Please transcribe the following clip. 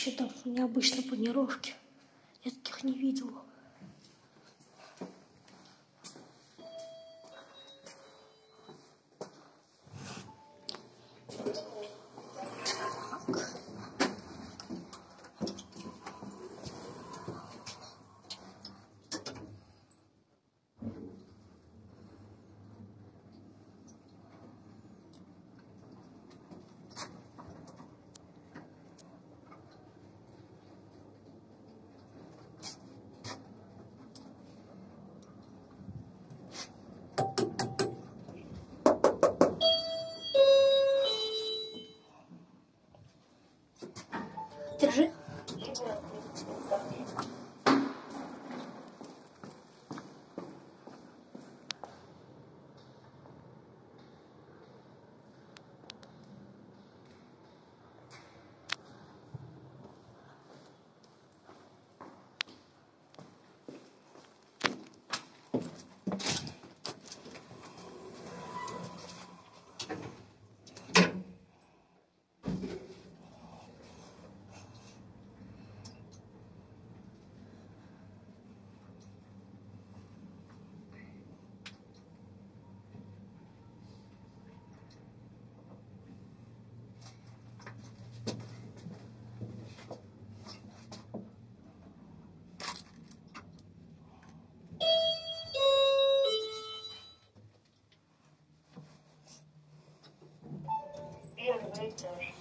еще там необычные планировки. Я таких не видел. Держи. center.